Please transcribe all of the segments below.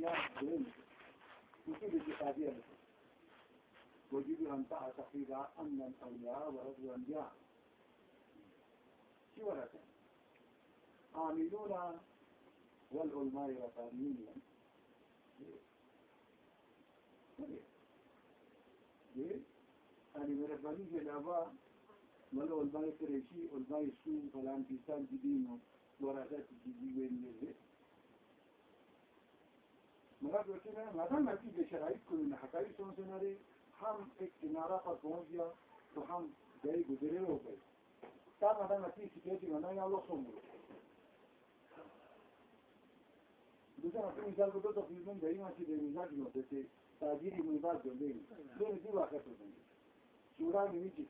أشياء مهمة يفيد الاتفاقية ويجب أن تعتقد أن الأولياء ورد الأنبياء شورة عاملون والعلماء وطنيا يعني مرفاني کے علاوہ ملو علماء کریشی علماء سون فلان کسان کی دینوں ورادت کی دیوین میں ہے مرات ہوتے ہیں مدام ایسی بے شرائط کو حقائق سمجھنے والے ہم ایک کنارہ پر پہنچ گیا تو ہم گئے گزرے ہو گئے تب مدام ایسی سکیتی مدام یا اللہ سن گئے دوسرا اپنی مثال کو تو فیلمون گئی ماچی دے مثال کی ہوتے تھے تاجیری مباد جو دے دو نسی واقع ہو دیں گے شورا میں نیچے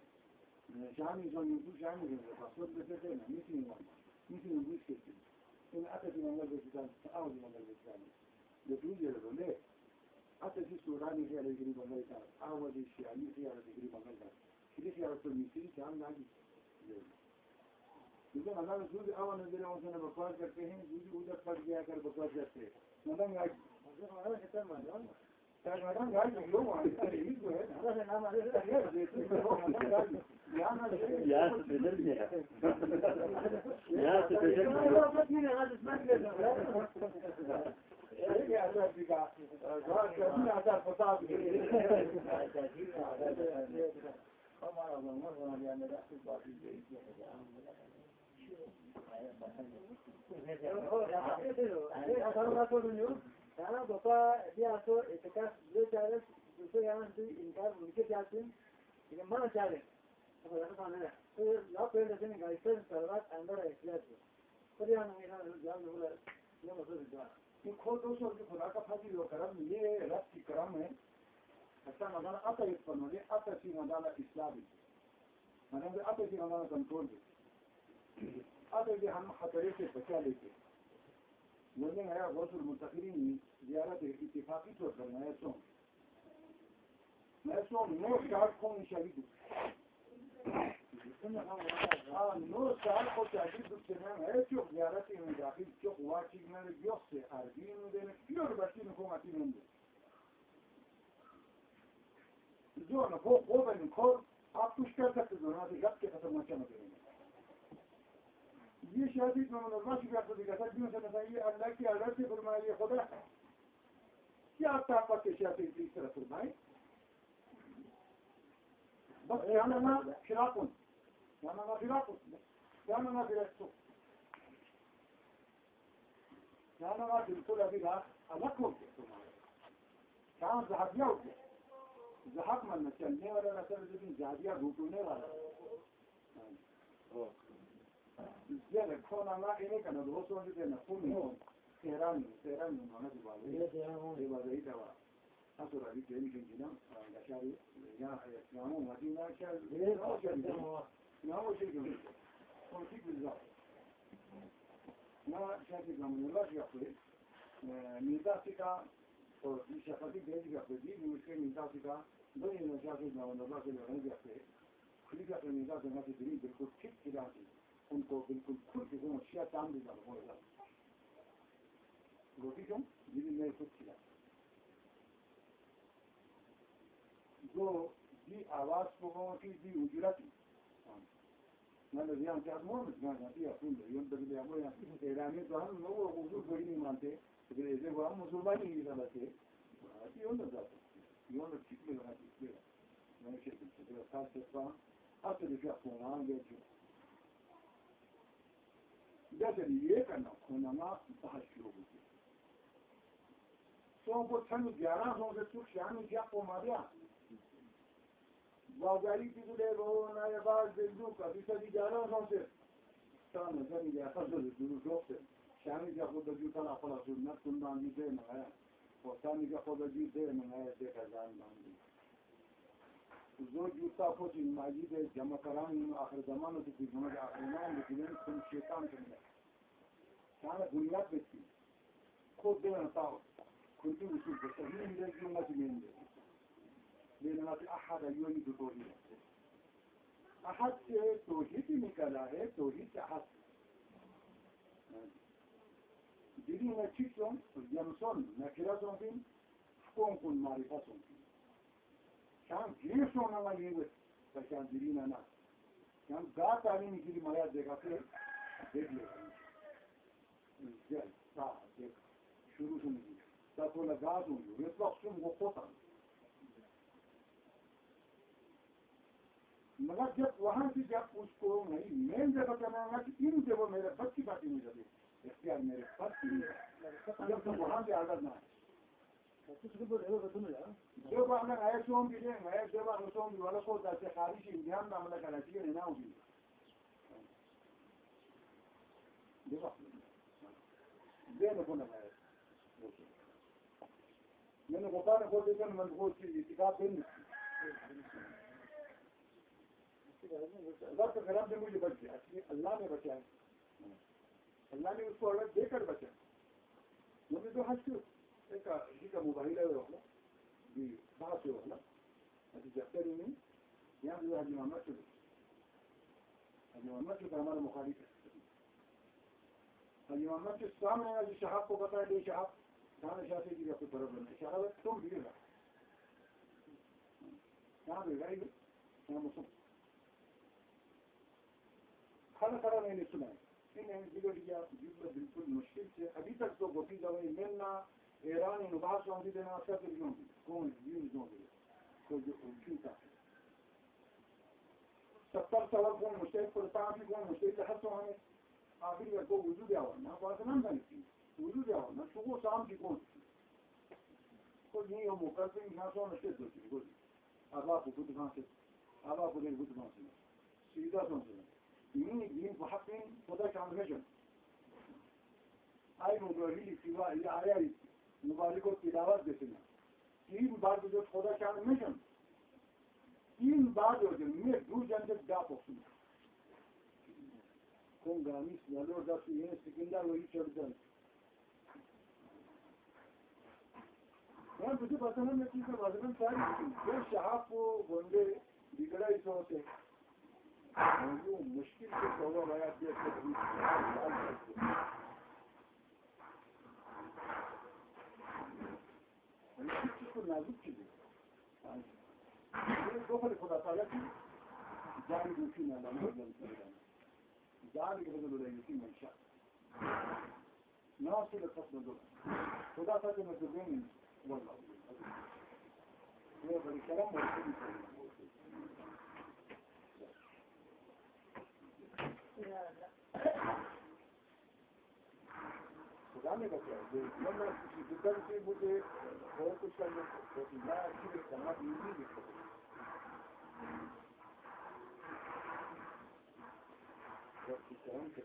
شامی زون یوزو شامی زون یوزو پاسورد بسے تھے نا نیسی نوانا نیسی نوانا نیسی نوانا ان اتا في منگل بسیتان تعاون منگل بسیتان يجوز يقول حتى في سوراني فيها يجري بمريكا أول الشيعي فيها يجري بمريكا كده فيها رسول ميسيري كام ناجي لیکن اللہ رسول اول نظر ان سے بکواس کرتے ہیں دوسری ادھر پڑ گیا کر بکواس کرتے ہیں مدن يا تتجنها يا تتجنها Ana baba bir hafta etekaf bir çağırır, bir yalnız bir inkar, bir iki çağırsın. Bir bana ہم خطرے سے بچا لیتے Nereden ayağa Gavsul Mutakirin ziyareti ittifaki sorduğu Merson. Merson ne şart konu şahidir. نو سال خو تعجیل بود که من هیچ یک زیارتی من داخل چوک واجب من یوس عربی من دین پیور بچین حکومتی من دین زور نکو خوب این کار آپ توش کرده که زورنا دیگه که ختم نکنه بینید یہ شادی میں منظمہ کی کو دکھا سکتی ہوں سے یہ اللہ کی حضرت سے فرمایا یہ خدا ہے۔ کیا طاقت کے شادی اس طرح فرمائے بس نانا فراقن کیا نانا فراقن کیا نانا بالکل ابھی رات الگ ہو گیا تمہارے۔ کہاں زہابیہ ہو گیا زہاب من چلنے والا نہ چل لیکن زہابیہ گھوٹنے والا لذلك كون الله إليك أن الرسول جدنا قومي تهران تهران من معنى بعضي بعضي دواء أصل عليك يعني كن جنا لشاري يا يا مو ما دينا شاري ما هو شيء ما هو شيء كم هو شيء بالظبط ما شاري كم من الله يقول ميزاتك أو شفتك بيجي يقول دي مشكلة ميزاتك دون إنه شاري كم من الله يقول يقول كل كلام ميزاتك ما تدري بالكل كل كلام ان کو بالکل خود ہوں چاند بھی روٹی کیوں؟ جی میں خود کھلا جو جی آواز کو کی جی اجرا ہاں۔ کی میں یہاں کیا میں جاتی ہے یہاں ایرانی تو ہم بڑی نہیں مانتے۔ ایسے ہم مسلمان ہی نہیں سمجھتے یوں نہ جاتے یوں نہ ٹھیک میں ٹھیک میں میں نے کہا جسد یہ کرنا بحث شروع ہوتی سو کو چھن گیارہ سو سے چک شان کیا کو ماریا واگاری کی رو نا یہ باز دلدو کا بھی سدی گیارہ سو سے تا نظر گیا فضل دلو جو سے شانی کیا خود جو تلا فلا سنت کنان دی دے منگایا اور شانی کیا خود جو دے منگایا دے خزان باندھی زو جوتا خوشی ماجید جمع کران آخر زمان سے کی جمع آخرینان لیکن کن شیطان کرنے کانا بنیاد بیتی خود دے نتاو کنتی وصول بسرین ملے گی امت میں ملے لیکن امت احد ایونی دو توحید احد سے توحید ہی نکلا ہے توحید سے احد دیدی میں چیک سن نچیسون یمسون نکراسون فین فکون کن معرفاسون فین شان گیرسون اما لیوز بشان دیدی نا شان گا تعلیمی گیری مایاد دیکھا پھر دیکھ لے شروع لگا دوں گی وقت وہ مگر جب وہاں سے جب اس کو نہیں مین جگہ کرنا ہے۔ کہ ان جگہ میرے بچی باتیں نہیں جاتی اختیار میرے پاس جب تک وہاں سے آزاد نہ جو جو والا کو امتحان کرنا چاہیے نہ ہوگی دے نہ کھونا ہے میں نے غفار کھول دیتا میں نے چیز اتقاب دیں اللہ کا خراب دے مجھے بچ گیا اچھا، اللہ نے بچایا اللہ نے اس کو اگر دے کر بچا مجھے تو حج ایک اسی کا موبائل ہے والا جی کہاں سے والا ابھی جبتے نہیں، یہاں جو حج محمد سے۔ حج محمد سے ہمارا مخالف ہے۔ حج محمد سے سامنے جو شہاب کو بتایا کہ شہاب شاہ سے جی کوئی برابر نہیں شہاب تم بھی گا کہاں بھی گائی کہاں مسلم کھانا کھانا میں نے سنا ہے بالکل مشکل سے ابھی تک تو گوپی دوائی ملنا ایران نباس والی دینا سب کیوں کون کیوں تو جو ٹھیک ہے ستر سوال کون مشترک کرتا بھی کون مشترک ہر تو ہمیں آخری کو وضو دیا ہوا نہ بات نہ بنتی وضو دیا ہوا نہ صبح شام کی کون تو نہیں ہو مقرر یہاں تو مشکل ہوتی ہے اب آپ کو خود کہاں سے اب آپ کو خود کہاں سے سیدھا سمجھنا دين دين بحق خدا كان رجل أي مبارك سواء إلى آيات مبارك التلاوات بسنا تین بعد جو خدا كان مجن تین بعد جو میں دو جنجت دا پسنا کون گامیس نلور دا سوئے سکندر مجھے بتانا میں چیز میں ساری شہاب کو گنڈے بگڑا اس ہوتے مشکل سے سوال آیا کہ کو نازک چیز دوپہر خدا تعالیٰ کی۔ جان دوسری نہ جان کے بدل منشا نہ خدا تھا کہ میں تو دیں کسی سے مجھے بہت کچھ کرنا کرم سے